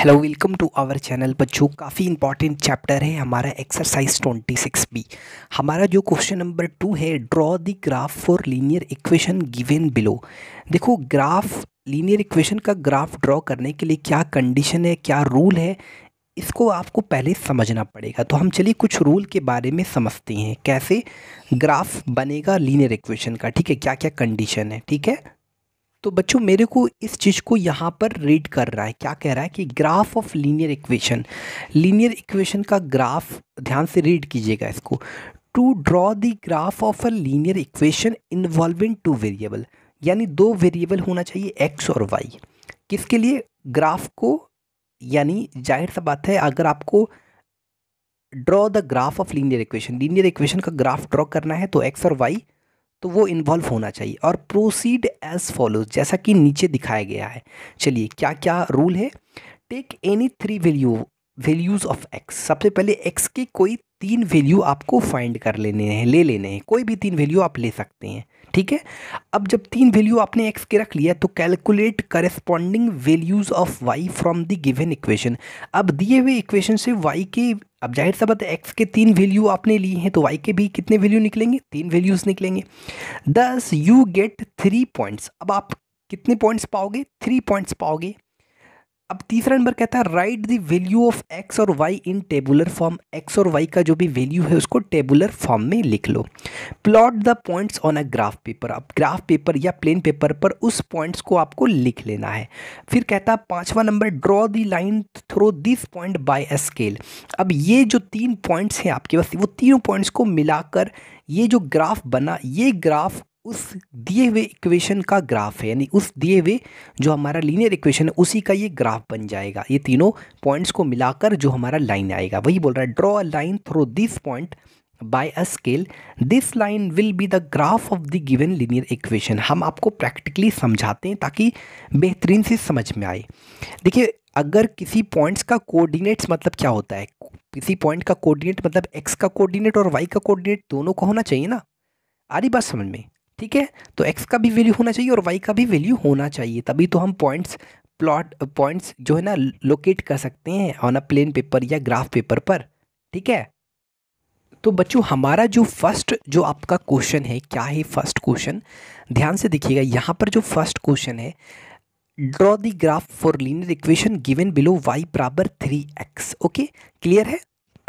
Hello welcome to our channel बच्चों, काफ़ी important chapter है हमारा एक्सरसाइज ट्वेंटी सिक्स बी हमारा जो क्वेश्चन नंबर टू है draw the graph for linear equation given below देखो ग्राफ लीनियर इक्वेशन का ग्राफ ड्रॉ करने के लिए क्या कंडीशन है, क्या रूल है, इसको आपको पहले समझना पड़ेगा। तो हम चलिए कुछ रूल के बारे में समझते हैं। कैसे? ग्राफ बनेगा लीनियर इक्वेशन का, ठीक है? क्या क्या कंडीशन है, ठीक है? तो बच्चों, मेरे को इस चीज़ को यहाँ पर रीड कर रहा है। क्या कह रहा है कि graph of linear equation linear equation का ग्राफ ध्यान से रीड कीजिएगा इसको। To draw the graph of a linear equation involving two variable यानी दो वेरिएबल होना चाहिए एक्स और वाई किसके लिए? ग्राफ को, यानी ज़ाहिर सा बात है, अगर आपको draw the graph of linear equation linear equation का ग्राफ ड्रॉ करना है तो एक्स और वाई तो वो इन्वॉल्व होना चाहिए। और प्रोसीड एज फॉलोज जैसा कि नीचे दिखाया गया है। चलिए क्या क्या रूल है? Take any three value values of x सबसे पहले एक्स के कोई तीन वैल्यू आपको फाइंड कर लेने हैं, ले लेने हैं। कोई भी तीन वैल्यू आप ले सकते हैं। ठीक है? अब जब तीन वैल्यू आपने एक्स के रख लिया तो calculate corresponding values of y from the given equation अब दिए हुए इक्वेशन से वाई के, अब ज़ाहिर सा बात है एक्स के तीन वैल्यू आपने लिए हैं तो वाई के भी कितने वैल्यू निकलेंगे? तीन वैल्यूज़ निकलेंगे। दस यू गेट थ्री पॉइंट्स अब आप कितने पॉइंट्स पाओगे? थ्री पॉइंट्स पाओगे। अब तीसरा नंबर कहता है write the value of x और y in tabular form x और वाई का जो भी वैल्यू है उसको टेबुलर फॉर्म में लिख लो। Plot the points on a graph paper अब ग्राफ पेपर या प्लेन पेपर पर उस पॉइंट्स को आपको लिख लेना है। फिर कहता है, पांचवा number draw the line through this point by a scale अब ये जो तीन पॉइंट्स हैं आपके पास, वो तीनों पॉइंट्स को मिलाकर ये जो ग्राफ बना, ये ग्राफ उस दिए हुए इक्वेशन का ग्राफ है, यानी उस दिए हुए जो हमारा लीनियर इक्वेशन है, उसी का ये ग्राफ बन जाएगा। ये तीनों पॉइंट्स को मिलाकर जो हमारा लाइन आएगा। वही बोल रहा है draw a line through this point by a scale this line will be the graph of the given linear equation हम आपको प्रैक्टिकली समझाते हैं ताकि बेहतरीन से समझ में आए। देखिए, अगर किसी पॉइंट्स का कोऑर्डिनेट्स मतलब क्या होता है? किसी पॉइंट का कोऑर्डिनेट मतलब एक्स का कोऑर्डिनेट और वाई का कोऑर्डिनेट दोनों को होना चाहिए ना? आ रही बात समझ में? ठीक है? तो एक्स का भी वैल्यू होना चाहिए और वाई का भी वैल्यू होना चाहिए। तभी तो हम पॉइंट्स प्लॉट पॉइंट्स जो है ना लोकेट कर सकते हैं ऑन अ प्लेन पेपर या ग्राफ पेपर पर। ठीक है? तो बच्चों, हमारा जो फ़र्स्ट जो आपका क्वेश्चन है, क्या है फ़र्स्ट क्वेश्चन ध्यान से देखिएगा, यहाँ पर जो फ़र्स्ट क्वेश्चन है draw the graph for linear equation given below y बराबर थ्री एक्स ओके क्लियर है?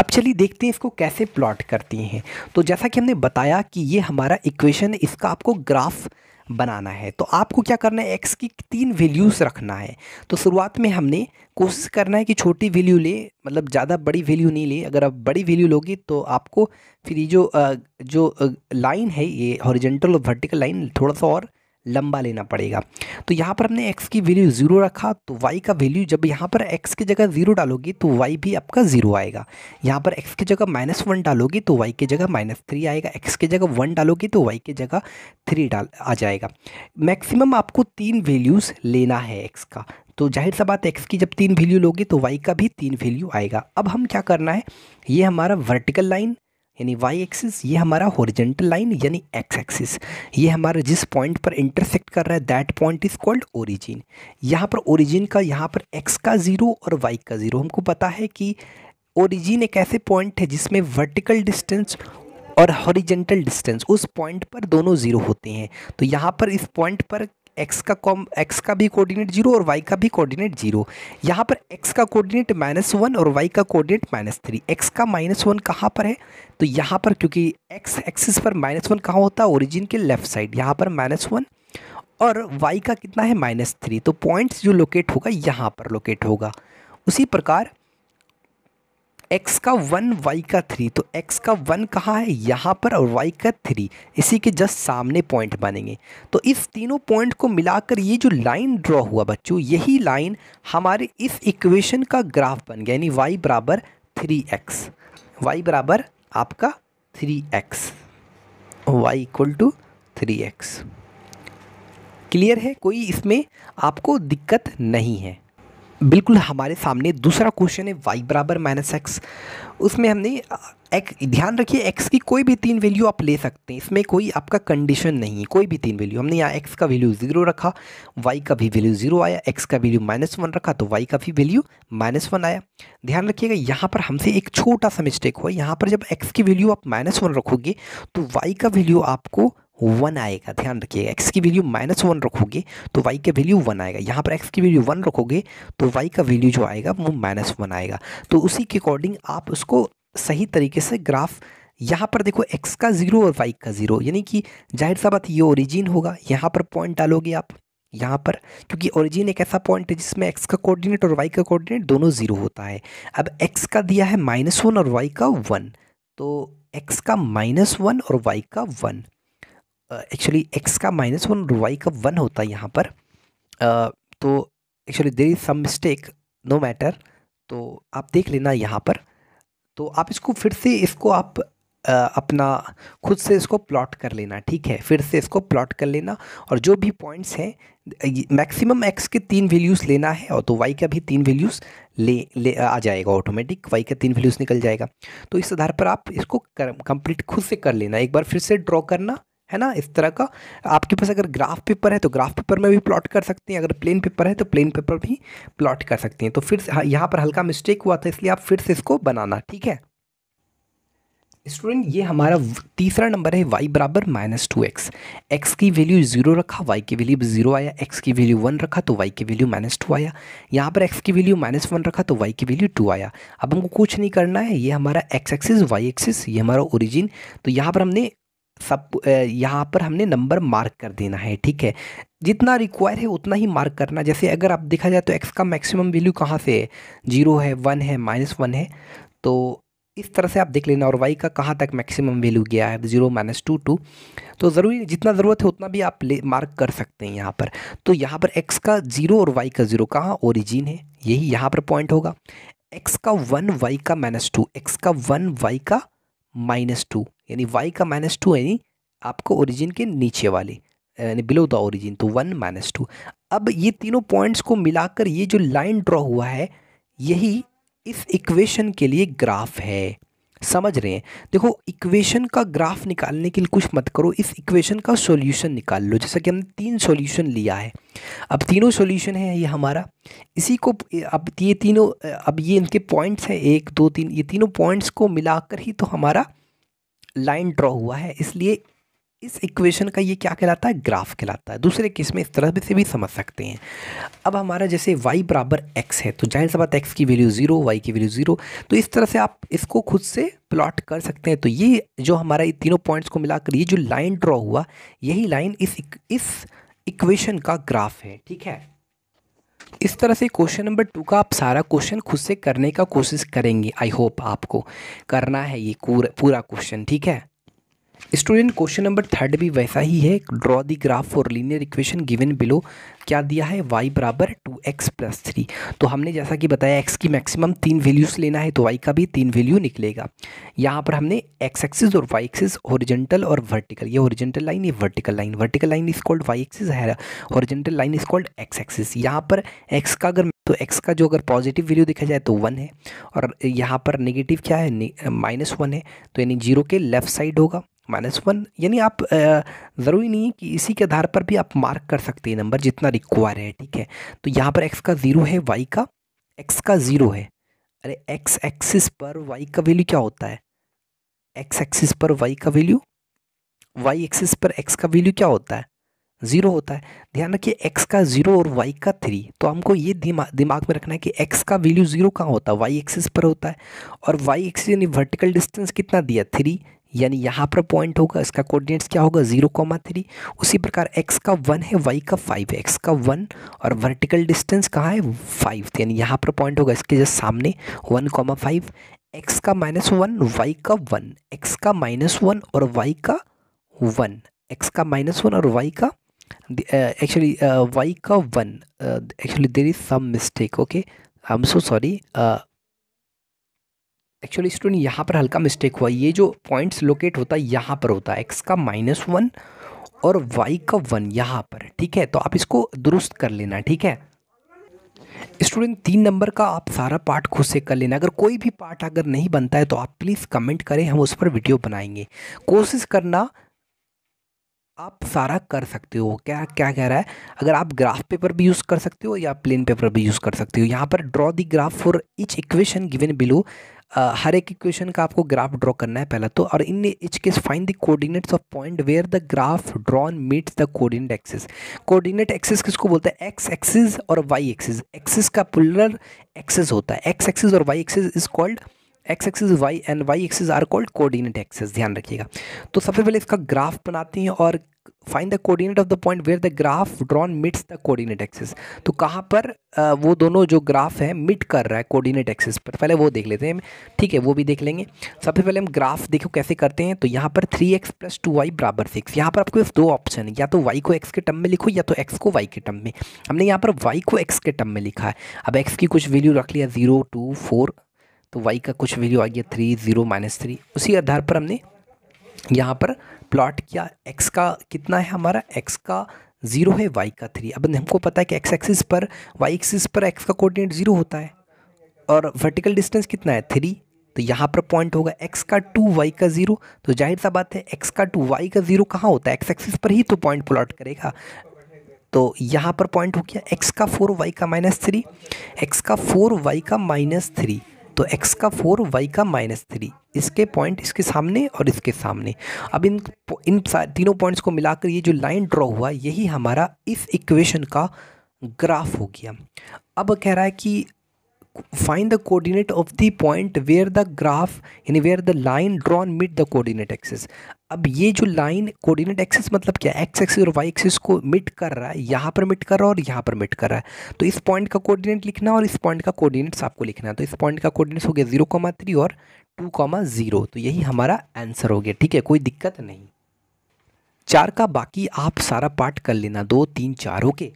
अब चलिए देखते हैं इसको कैसे प्लॉट करती हैं। तो जैसा कि हमने बताया कि ये हमारा इक्वेशन है, इसका आपको ग्राफ बनाना है। तो आपको क्या करना है? एक्स की तीन वैल्यूज़ रखना है। तो शुरुआत में हमने कोशिश करना है कि छोटी वैल्यू ले मतलब ज़्यादा बड़ी वैल्यू नहीं ले। अगर आप बड़ी वैल्यू लोगे तो आपको फिर ये जो जो लाइन है, ये हॉरिजेंटल और वर्टिकल लाइन थोड़ा सा और लंबा लेना पड़ेगा। तो यहाँ पर हमने x की वैल्यू ज़ीरो रखा तो y का वैल्यू जब यहाँ पर x की जगह ज़ीरो डालोगे तो y भी आपका ज़ीरो आएगा। यहाँ पर x की जगह माइनस वन डालोगे तो y की जगह माइनस थ्री आएगा। x की जगह वन डालोगे तो y की जगह थ्री डाल, आ जाएगा। मैक्सिमम आपको तीन वैल्यूज़ लेना है x का। तो ज़ाहिर सा बात एक्स की जब तीन वैल्यू लोगे तो वाई का भी तीन वैल्यू आएगा। अब हम क्या करना है? ये हमारा वर्टिकल लाइन यानी वाई एक्सिस ये हमारा हॉरिजेंटल लाइन यानी एक्स एक्सिस ये हमारा जिस पॉइंट पर इंटरसेक्ट कर रहा है that point is called origin यहाँ पर ओरिजिन का, यहाँ पर एक्स का ज़ीरो और वाई का ज़ीरो हमको पता है कि ओरिजिन एक ऐसे पॉइंट है जिसमें वर्टिकल डिस्टेंस और हॉरिजेंटल डिस्टेंस उस पॉइंट पर दोनों ज़ीरो होते हैं। तो यहाँ पर इस पॉइंट पर एक्स का कॉम एक्स का भी कोऑर्डिनेट ज़ीरो और वाई का भी कोऑर्डिनेट ज़ीरो यहाँ पर एक्स का कोऑर्डिनेट माइनस वन और वाई का कोऑर्डिनेट माइनस थ्री एक्स का माइनस वन कहाँ पर है? तो यहाँ पर क्योंकि एक्स एक्सिस पर माइनस वन कहाँ होता है? ओरिजिन के लेफ़्ट साइड यहाँ पर माइनस वन और वाई का कितना है? माइनस थ्री तो पॉइंट्स जो लोकेट होगा, यहाँ पर लोकेट होगा. उसी प्रकार एक्स का वन वाई का थ्री तो एक्स का वन कहाँ है? यहाँ पर और वाई का थ्री इसी के जस्ट सामने पॉइंट बनेंगे। तो इस तीनों पॉइंट को मिलाकर ये जो लाइन ड्रॉ हुआ बच्चों, यही लाइन हमारे इस इक्वेशन का ग्राफ बन गया, यानी वाई बराबर थ्री एक्स वाई बराबर आपका three x y equal to three x clear है? कोई इसमें आपको दिक्कत नहीं है। बिल्कुल हमारे सामने दूसरा क्वेश्चन है वाई बराबर माइनस एक्स उसमें हमने एक, ध्यान रखिए एक्स की कोई भी तीन वैल्यू आप ले सकते हैं। इसमें कोई आपका कंडीशन नहीं है, कोई भी तीन वैल्यू हमने यहाँ एक्स का वैल्यू ज़ीरो रखा वाई का भी वैल्यू ज़ीरो आया एक्स का वैल्यू माइनस वन रखा तो वाई का भी वैल्यू माइनस वन आया। ध्यान रखिएगा, यहाँ पर हमसे एक छोटा सा मिस्टेक हुआ। यहाँ पर जब एक्स की वैल्यू आप माइनस वन रखोगे तो वाई का वैल्यू आपको वन आएगा, ध्यान रखिएगा। एक्स की वैल्यू माइनस वन रखोगे तो वाई का वैल्यू वन आएगा। यहाँ पर एक्स की वैल्यू वन रखोगे तो वाई का वैल्यू जो आएगा, वो माइनस वन आएगा। तो उसी के अकॉर्डिंग आप उसको सही तरीके से ग्राफ यहाँ पर देखो एक्स का ज़ीरो और वाई का ज़ीरो यानी कि ज़ाहिर सा बात ये ओरिजिन होगा। यहाँ पर पॉइंट डालोगे आप, यहाँ पर, क्योंकि ओरिजिन एक ऐसा पॉइंट है जिसमें एक्स का कोऑर्डिनेट और वाई का कोऑर्डिनेट दोनों ज़ीरो होता है। अब एक्स का दिया है माइनस वन और वाई का वन तो एक्स का माइनस वन और वाई का वन एक्चुअली एक्स का माइनस वन वाई का वन होता है यहाँ पर। uh, तो actually there is some mistake no matter तो आप देख लेना यहाँ पर। तो आप इसको फिर से इसको आप आ, अपना खुद से इसको प्लॉट कर लेना ठीक है? फिर से इसको प्लॉट कर लेना और जो भी पॉइंट्स हैं मैक्सिमम एक्स के तीन वैल्यूज़ लेना है और तो वाई का भी तीन वैल्यूज़ ले ले आ जाएगा ऑटोमेटिक वाई का तीन वैल्यूज़ निकल जाएगा। तो इस आधार पर आप इसको कंप्लीट खुद से कर लेना। एक बार फिर से ड्रॉ करना है ना? इस तरह का। आपके पास अगर ग्राफ पेपर है तो ग्राफ पेपर में भी प्लॉट कर सकते हैं। अगर प्लेन पेपर है तो प्लेन पेपर भी प्लॉट कर सकते हैं। तो फिर हाँ, यहाँ पर हल्का मिस्टेक हुआ था इसलिए आप फिर से इसको बनाना ठीक है? स्टूडेंट ये हमारा तीसरा नंबर है वाई बराबर माइनस टू एक्स एक्स की वैल्यू ज़ीरो रखा वाई की वैल्यू ज़ीरो आया। एक्स की वैल्यू वन रखा तो वाई की वैल्यू माइनस टू आया। यहाँ पर एक्स की वैल्यू माइनस वन रखा तो वाई की वैल्यू टू आया। अब हमको कुछ नहीं करना है। ये हमारा एक्स एक्सिस वाई एक्सिस ये हमारा ओरिजिन तो यहाँ पर हमने सब यहाँ पर हमने नंबर मार्क कर देना है, ठीक है? जितना रिक्वायर है, उतना ही मार्क करना। जैसे अगर आप देखा जाए तो एक्स का मैक्सिमम वैल्यू कहाँ से है ज़ीरो है वन है माइनस वन है तो इस तरह से आप देख लेना और वाई का कहाँ तक मैक्सिमम वैल्यू गया है ज़ीरो माइनस टू टू तो ज़रूरी जितना ज़रूरत है, उतना भी आप ले मार्क कर सकते हैं यहाँ पर। तो यहाँ पर एक्स का ज़ीरो और वाई का ज़ीरो कहाँ ओरिजिन है? यही यहाँ पर पॉइंट होगा। एक्स का वन वाई का माइनस टू एक्स का वन वाई का माइनस टू यानी वाई का माइनस टू यानी आपको ओरिजिन के नीचे वाली यानी बिलो द ओरिजिन तो वन माइनस टू अब ये तीनों पॉइंट्स को मिलाकर ये जो लाइन ड्रॉ हुआ है, यही इस इक्वेशन के लिए ग्राफ है। समझ रहे हैं? देखो इक्वेशन का ग्राफ निकालने के लिए कुछ मत करो, इस इक्वेशन का सॉल्यूशन निकाल लो। जैसा कि हमने तीन सॉल्यूशन लिया है। अब तीनों सॉल्यूशन है ये हमारा। इसी को, अब ये तीनों अब ये इनके पॉइंट्स हैं, एक, दो, तीन, ये तीनों पॉइंट्स को मिलाकर ही तो हमारा लाइन ड्रॉ हुआ है, इसलिए इस इक्वेशन का ये क्या कहलाता है? ग्राफ कहलाता है। दूसरे केस में इस तरह से भी समझ सकते हैं। अब हमारा जैसे y बराबर x है तो ज़ाहिर सा बात x की वैल्यू ज़ीरो y की वैल्यू ज़ीरो तो इस तरह से आप इसको खुद से प्लॉट कर सकते हैं। तो ये जो हमारा ये तीनों पॉइंट्स को मिलाकर ये जो लाइन ड्रॉ हुआ, यही लाइन इस इस इक्वेशन का ग्राफ है, ठीक है? इस तरह से क्वेश्चन नंबर टू का आप सारा क्वेश्चन खुद से करने का कोशिश करेंगे आई होप आपको। करना है ये पूरा क्वेश्चन, ठीक है? स्टूडेंट, क्वेश्चन नंबर थर्ड भी वैसा ही है। Draw the graph for linear equation given below क्या दिया है? Y बराबर टू एक्स प्लस थ्री तो हमने जैसा कि बताया, x की मैक्सिमम तीन वैल्यूज़ लेना है तो y का भी तीन वैल्यू निकलेगा। यहाँ पर हमने x एक्सिस और y एक्सिस ओरिजेंटल और वर्टिकल ये ओरिजेंटल लाइन ये vertical line vertical line is called y axis है horizontal line is called x axis यहाँ पर x का अगर तो x का जो अगर पॉजिटिव वैल्यू देखा जाए तो वन है। और यहाँ पर नेगेटिव क्या है? माइनस वन है। तो यानी ज़ीरो के लेफ़्ट साइड होगा। माइनस वन यानी आप ज़रूरी नहीं है कि इसी के आधार पर भी आप मार्क कर सकते हैं नंबर जितना रिक्वायर है ठीक है? तो यहाँ पर एक्स का ज़ीरो है वाई का एक्स का ज़ीरो है। अरे एक्स एक्सिस पर वाई का वैल्यू क्या होता है? एक्स एक्सिस पर वाई का वैल्यू वाई एक्सिस पर एक्स का वैल्यू क्या होता है? ज़ीरो होता है। ध्यान रखिए एक्स का ज़ीरो और वाई का थ्री तो हमको ये दिमा, दिमाग में रखना है कि एक्स का वैल्यू ज़ीरो कहाँ होता है? वाई एक्सिस पर होता है। और वाई एक्सिस यानी वर्टिकल डिस्टेंस कितना दिया? थ्री यानी यहाँ पर पॉइंट होगा, इसका कोऑर्डिनेट्स क्या होगा? ज़ीरो कॉमा थ्री उसी प्रकार एक्स का वन है वाई का फाइव है। एक्स का वन और वर्टिकल डिस्टेंस कहाँ है? फाइव यानी यहाँ पर पॉइंट होगा, इसके जस्ट सामने वन कॉमा फाइव एक्स का माइनस वन वाई का वन एक्स का माइनस वन और वाई का वन एक्स का माइनस वन और वाई का एक्चुअली वाई का one actually there is some mistake okay I am so sorry actually student यहाँ पर हल्का मिस्टेक हुआ। ये जो पॉइंट्स लोकेट होता है, यहाँ पर होता है। एक्स का माइनस वन और वाई का वन यहाँ पर, ठीक है? तो आप इसको दुरुस्त कर लेना, ठीक है? स्टूडेंट तीन नंबर का आप सारा पार्ट खुद से कर लेना। अगर कोई भी पार्ट अगर नहीं बनता है तो आप प्लीज़ कमेंट करें, हम उस पर वीडियो बनाएँगे। कोशिश करना आप सारा कर सकते हो। क्या क्या कह रहा है? अगर आप ग्राफ पेपर भी यूज़ कर सकते हो या प्लेन पेपर भी यूज़ कर सकते हो। यहाँ पर draw the graph for each equation given below हर एक इक्वेशन का आपको ग्राफ ड्रॉ करना है पहला तो। और in each case find the coordinates of point where the graph drawn meets the coordinate axis coordinate axis किसको बोलते हैं? एक्स एक्सिस और वाई एक्सिस एक्सिस का पुलर एक्सिस होता है। एक्स एक्सिस और y axis is called x axis y and y axis are called coordinate axis ध्यान रखिएगा। तो सबसे पहले इसका ग्राफ बनाते हैं और find the coordinate of the point where the graph drawn meets the coordinate axis तो कहाँ पर वो दोनों जो ग्राफ है मिट कर रहा है कोऑर्डिनेट एक्सिस पर? पहले वो देख लेते हैं ठीक है, वो भी देख लेंगे। सबसे पहले हम ग्राफ देखो कैसे करते हैं। तो यहाँ पर three x plus two y बराबर सिक्स यहाँ पर आपको दो ऑप्शन है। या तो वाई को एक्स के टर्म में लिखो, या तो एक्स को वाई के टर्म में। हमने यहाँ पर वाई को एक्स के टर्म में लिखा है। अब एक्स की कुछ वैल्यू रख लिया ज़ीरो टू फोर तो वाई का कुछ वैल्यू आ गया थ्री ज़ीरो माइनस थ्री उसी आधार पर हमने यहाँ पर प्लॉट किया एक्स का कितना है हमारा? एक्स का ज़ीरो है वाई का थ्री अब हमको पता है कि एक्स एक्सिस पर वाई एक्सिस पर एक्स का कोऑर्डिनेट ज़ीरो होता है। और वर्टिकल डिस्टेंस कितना है? थ्री तो यहाँ पर पॉइंट होगा एक्स का टू वाई का ज़ीरो. तो ज़ाहिर सा बात है एक्स का टू वाई का ज़ीरो कहाँ होता है? एक्स एक्सिस पर ही तो पॉइंट प्लॉट करेगा। तो यहाँ पर पॉइंट हो गया एक्स का फोर वाई का माइनस थ्री एक्स का फोर वाई का माइनस थ्री तो x का फोर वाई का माइनस थ्री इसके पॉइंट इसके सामने और इसके सामने। अब इन इन तीनों पॉइंट्स को मिलाकर ये जो लाइन ड्रॉ हुआ, यही हमारा इस इक्वेशन का ग्राफ हो गया। अब कह रहा है कि find the coordinate of the point where the graph, यानी where the line drawn meet the coordinate axis. अब ये जो लाइन कोऑर्डिनेट एक्सिस मतलब क्या एक्स एक्सिस और वाई एक्सिस को मिट कर रहा है। यहाँ पर मिट कर रहा है और यहाँ पर मिट कर रहा है। तो इस पॉइंट का कोऑर्डिनेट लिखना और इस पॉइंट का कोऑर्डिनेट्स आपको लिखना है। तो इस पॉइंट का कोऑर्डिनेट्स हो गया ज़ीरो कॉमा थ्री और टू कॉमा ज़ीरो तो यही हमारा आंसर हो गया। ठीक है? कोई दिक्कत नहीं। चार का बाकी आप सारा पार्ट कर लेना। दो, तीन, चार, ओके?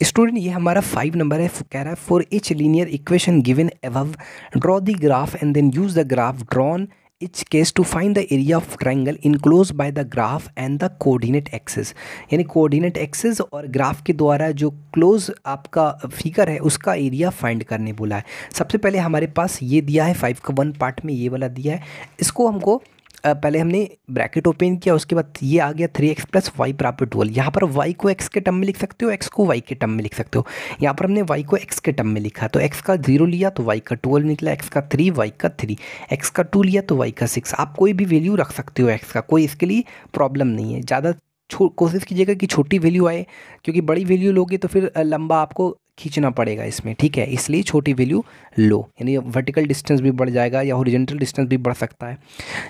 स्टूडेंट, ये हमारा फाइव नंबर है, कह रहा है for each linear equation given above draw the graph and then use the graph drawn each case to find the area of triangle enclose by the graph and the coordinate axes यानी coordinate axes और graph के द्वारा जो close आपका figure है, उसका area find करने बोला है। सबसे पहले हमारे पास ये दिया है फाइव का वन पार्ट में ये वाला दिया है। इसको हमको पहले हमने ब्रैकेट ओपन किया, उसके बाद ये आ गया थ्री एक्स प्लस वाई बराबर ट्वेल्व यहाँ पर वाई को एक्स के टर्म में लिख सकते हो एक्स को वाई के टर्म में लिख सकते हो। यहाँ पर हमने वाई को एक्स के टर्म में लिखा तो एक्स का ज़ीरो लिया तो वाई का ट्वेल्व निकला एक्स का थ्री वाई का थ्री एक्स का टू लिया तो वाई का सिक्स आप कोई भी वैल्यू रख सकते हो एक्स का, कोई इसके लिए प्रॉब्लम नहीं है। ज़्यादा कोशिश कीजिएगा कि छोटी वैल्यू आए, क्योंकि बड़ी वैल्यू लोगे तो फिर लंबा आपको खींचना पड़ेगा इसमें, ठीक है? इसलिए छोटी वैल्यू लो। यानी वर्टिकल डिस्टेंस भी बढ़ जाएगा या ओरिजेंटल डिस्टेंस भी बढ़ सकता है।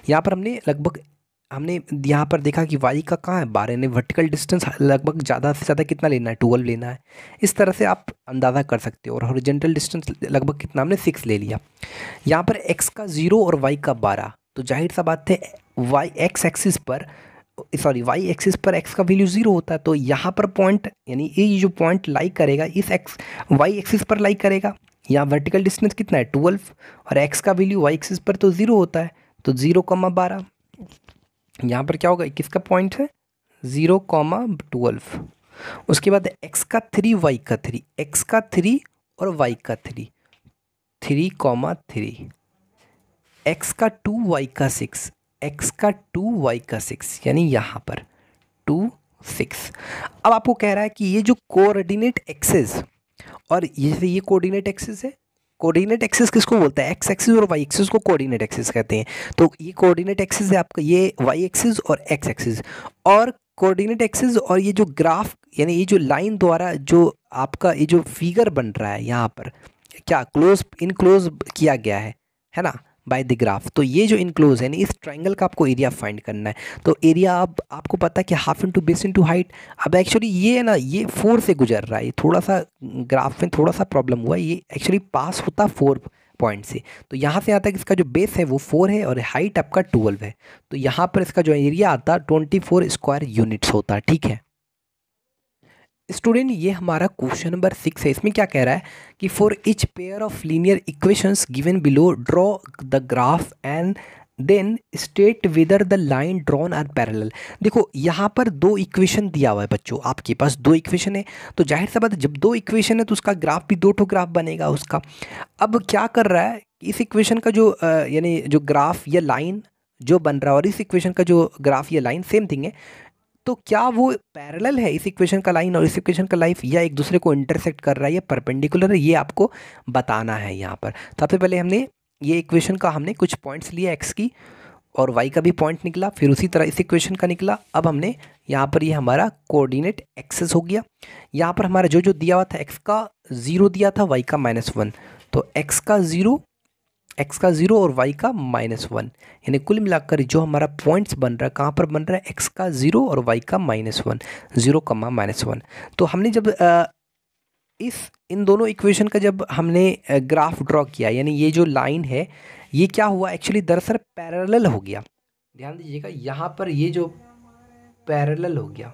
यहाँ पर हमने लगभग, हमने यहाँ पर देखा कि वाई का कहाँ है? बारह, यानी वर्टिकल डिस्टेंस लगभग ज़्यादा से ज़्यादा कितना लेना है? ट्वेल्व लेना है। इस तरह से आप अंदाज़ा कर सकते हो और हॉरिजेंटल डिस्टेंस लगभग कितना हमने सिक्स ले लिया। यहाँ पर एक्स का ज़ीरो और वाई का बारह। तो ज़ाहिर सा बात है वाई एक्स एक्सिस पर सॉरी वाई एक्सिस पर एक्स का वैल्यू ज़ीरो होता है तो यहाँ पर पॉइंट यानी ये जो पॉइंट लाइक करेगा, इस एक्स वाई एक्सिस पर लाइक करेगा। यहाँ वर्टिकल डिस्टेंस कितना है? ट्वेल्व और एक्स का वैल्यू वाई एक्सिस पर तो ज़ीरो होता है तो ज़ीरो कॉमा बारह। यहाँ पर क्या होगा? किसका पॉइंट है ज़ीरो कॉमा ट्वेल्व उसके बाद एक्स का थ्री वाई का थ्री एक्स का थ्री और वाई का three three comma three x का टू वाई का सिक्स एक्स का टू वाई का सिक्स यानी यहाँ पर टू सिक्स अब आपको कह रहा है कि ये जो कोऑर्डिनेट एक्सेस और ये ये कोऑर्डिनेट एक्सेस है? कोऑर्डिनेट एक्सेस किसको बोलता है? एक्स एक्सिस और वाई एक्सिस को कोऑर्डिनेट एक्सेस कहते हैं। तो ये कोऑर्डिनेट एक्सेस है आपका, ये वाई एक्सिस और एक्स एक्सिस और कोऑर्डिनेट एक्सेस और ये जो ग्राफ यानी ये जो लाइन द्वारा जो आपका ये जो फिगर बन रहा है यहाँ पर, क्या क्लोज इनक्लोज किया गया है है ना? बाय द ग्राफ तो ये जो इनक्लोज है ना इस ट्राइंगल का आपको एरिया फाइंड करना है। तो एरिया अब आपको पता है कि half into base into height अब एक्चुअली ये है ना, ये फोर से गुजर रहा है। थोड़ा सा ग्राफ में थोड़ा सा प्रॉब्लम हुआ ये एक्चुअली पास होता फोर पॉइंट से। तो यहाँ से आता है कि इसका जो बेस है वो फोर है और हाइट आपका ट्वेल्व है। तो यहाँ पर इसका जो एरिया आता ट्वेंटी फोर स्क्वायर यूनिट्स होता, ठीक है? स्टूडेंट, ये हमारा क्वेश्चन नंबर सिक्स है। इसमें क्या कह रहा है कि for each pair of linear equations given below draw the graph and then state whether the line drawn are parallel देखो, यहाँ पर दो इक्वेशन दिया हुआ है बच्चों। आपके पास दो इक्वेशन है। तो ज़ाहिर सा बात जब दो इक्वेशन है तो उसका ग्राफ भी दो ठो ग्राफ बनेगा उसका। अब क्या कर रहा है, इस इक्वेशन का जो यानी जो ग्राफ या लाइन जो बन रहा है, और इस इक्वेशन का जो ग्राफ या लाइन सेम थिंग है तो क्या वो पैरेलल है इस इक्वेशन का लाइन और इस इक्वेशन का लाइफ या एक दूसरे को इंटरसेक्ट कर रहा है या परपेंडिकुलर है? ये आपको बताना है यहाँ पर। सबसे पहले हमने ये इक्वेशन का हमने कुछ पॉइंट्स लिए एक्स की और वाई का भी पॉइंट निकला, फिर उसी तरह इस इक्वेशन का निकला। अब हमने यहाँ पर ये यह हमारा कोऑर्डिनेट एक्सेस हो गया। यहाँ पर हमारा जो जो दिया हुआ था एक्स का ज़ीरो दिया था वाई का माइनस वन तो एक्स का ज़ीरो एक्स का ज़ीरो और वाई का माइनस वन यानी कुल मिलाकर जो हमारा पॉइंट्स बन रहा है कहाँ पर बन रहा है? एक्स का ज़ीरो और वाई का minus one zero comma minus one तो हमने जब आ, इस इन दोनों इक्वेशन का जब हमने ग्राफ ड्रॉ किया यानी ये जो लाइन है ये क्या हुआ? एक्चुअली दरअसल पैरेलल हो गया. ध्यान दीजिएगा यहाँ पर ये जो पैरेलल हो गया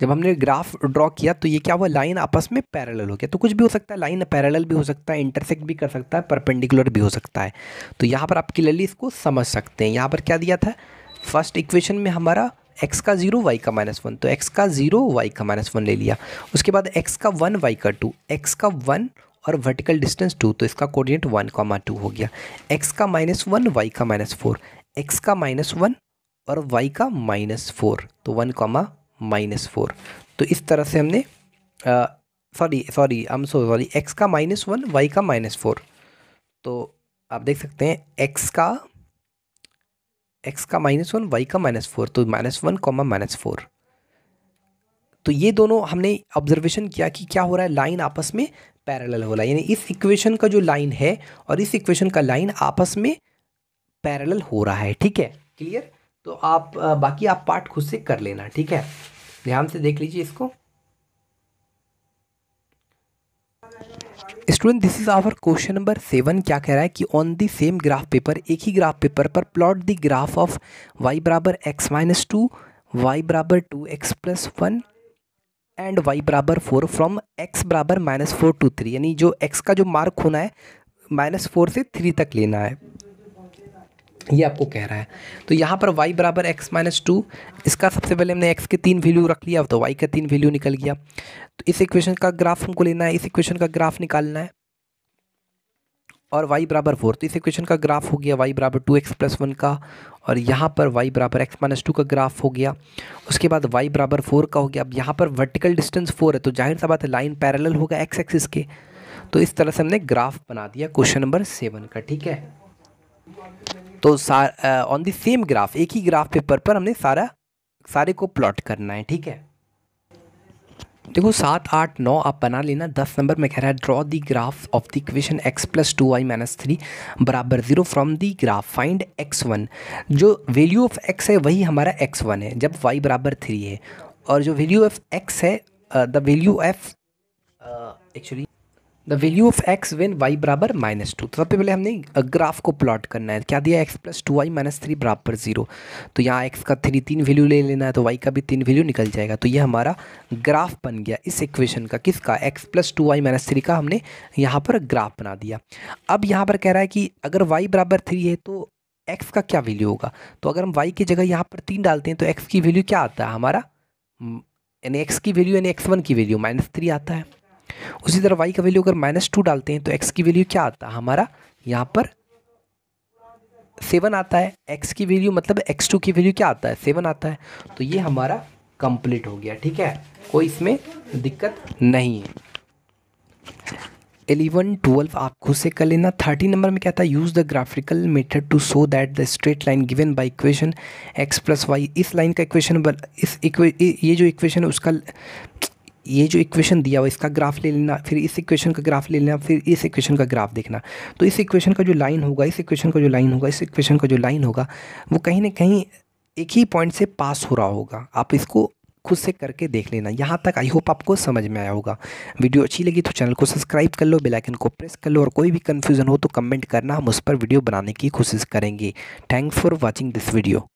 जब हमने ग्राफ ड्रॉ किया तो ये क्या हुआ? लाइन आपस में पैरेलल हो गया। तो कुछ भी हो सकता है, लाइन पैरेलल भी हो सकता है इंटरसेक्ट भी कर सकता है परपेंडिकुलर भी हो सकता है। तो यहाँ पर आप क्लियरली इसको समझ सकते हैं। यहाँ पर क्या दिया था? फ़र्स्ट इक्वेशन में हमारा एक्स का ज़ीरो वाई का माइनस वन तो एक्स का ज़ीरो वाई का माइनस वन ले लिया। उसके बाद एक्स का वन वाई का टू एक्स का वन और वर्टिकल डिस्टेंस टू तो इसका कोऑर्डिनेट वन कॉमा टू हो गया। एक्स का माइनस वन वाई का माइनस फोर एक्स का माइनस वन और वाई का माइनस फोर तो वन कॉमा माइनस फोर तो इस तरह से हमने sorry sorry I am so sorry x का माइनस वन वाई का माइनस फोर तो आप देख सकते हैं एक्स का एक्स का माइनस वन वाई का माइनस फोर तो minus one comma minus four तो ये दोनों हमने ऑब्जर्वेशन किया कि क्या हो रहा है लाइन आपस में पैरेलल हो रहा है। यानी इस इक्वेशन का जो लाइन है और इस इक्वेशन का लाइन आपस में पैरेलल हो रहा है, ठीक है? क्लियर तो आप बाकी आप पार्ट खुद से कर लेना, ठीक है? ध्यान से देख लीजिए इसको। Student this is our question number seven क्या कह रहा है कि on the same graph paper एक ही ग्राफ पेपर पर plot the graph of y बराबर एक्स माइनस टू वाई बराबर two x plus one and y बराबर फोर फ्रॉम एक्स बराबर माइनस फोर टू थ्री यानी जो एक्स का जो मार्क होना है माइनस फोर से थ्री तक लेना है। ये आपको कह रहा है। तो यहाँ पर y बराबर एक्स माइनस टू इसका सबसे पहले हमने x के तीन वैल्यू रख लिया तो y का तीन वैल्यू निकल गया। तो इस इक्वेशन का ग्राफ हमको लेना है, इस इक्वेशन का ग्राफ निकालना है। और y बराबर फोर तो इस इक्वेशन का ग्राफ हो गया y बराबर टू एक्स प्लस वन का, और यहाँ पर y बराबर एक्स माइनस टू का ग्राफ हो गया। उसके बाद y बराबर फोर का हो गया। अब यहाँ पर वर्टिकल डिस्टेंस फोर है तो ज़ाहिर सा बात है लाइन पैरेलल होगा एक्स एक्सिस के। तो इस तरह से हमने ग्राफ बना दिया क्वेश्चन नंबर सेवन का, ठीक है? तो ऑन द सेम ग्राफ एक ही ग्राफ पेपर पर हमने सारा, सारे को प्लॉट करना है, ठीक है? देखो, सात, आठ, नौ, आप बना लेना, दस नंबर में कह रहा है draw the graph of the equation x plus two y minus three बराबर zero from the graph find x one जो वैल्यू ऑफ़ एक्स है, वही हमारा एक्स वन है, जब वाई बराबर थ्री है, और जो वैल्यू ऑफ़ एक्स है the value of actually the value of x when y बराबर माइनस टू तो सबसे पहले हमने ग्राफ को प्लॉट करना है। क्या दिया x plus two y minus three बराबर ज़ीरो तो यहाँ एक्स का थ्री तीन वैल्यू ले लेना है तो वाई का भी तीन वैल्यू निकल जाएगा। तो ये हमारा ग्राफ बन गया इस इक्वेशन का। किसका? X plus two y minus three का हमने यहाँ पर ग्राफ बना दिया। अब यहाँ पर कह रहा है कि अगर वाई बराबर थ्री है तो एक्स का क्या वैल्यू होगा? तो अगर हम वाई की जगह यहाँ पर तीन डालते हैं तो एक्स की वैल्यू क्या आता है? हमारा यानी एक्स की वैल्यू यानी एक्स वन की वैल्यू माइनस थ्री आता है। उसी तरह वाई का वैल्यू अगर माइनस टू डालते हैं तो एक्स की वैल्यू क्या आता है? हमारा यहाँ पर सेवन आता है। एक्स की वैल्यू मतलब एक्स टू की वैल्यू क्या आता है? सेवन आता है। तो ये हमारा कंप्लीट हो गया, ठीक है? कोई इसमें दिक्कत नहीं है। एलेवन ट्वेल्व आप खुद से कर लेना। थर्टी नंबर में क्या था use the graphical method to show that the straight line given by equation x plus y इस लाइन का इक्वेशन इस इक्वे ये जो इक्वेशन है, उसका ये जो इक्वेशन दिया हुआ इसका ग्राफ ले लेना, फिर इस इक्वेशन का ग्राफ ले लेना, फिर इस इक्वेशन का ग्राफ देखना। तो इस इक्वेशन का जो लाइन होगा, इस इक्वेशन का जो लाइन होगा, इस इक्वेशन का जो लाइन होगा, वो कहीं ना कहीं एक ही पॉइंट से पास हो रहा होगा। आप इसको खुद से करके देख लेना। यहाँ तक आई होप आपको समझ में आया होगा। वीडियो अच्छी लगी तो चैनल को सब्सक्राइब कर लो बेल आइकन को प्रेस कर लो और कोई भी कन्फ्यूज़न हो तो कमेंट करना। हम उस पर वीडियो बनाने की कोशिश करेंगे। Thanks for watching this video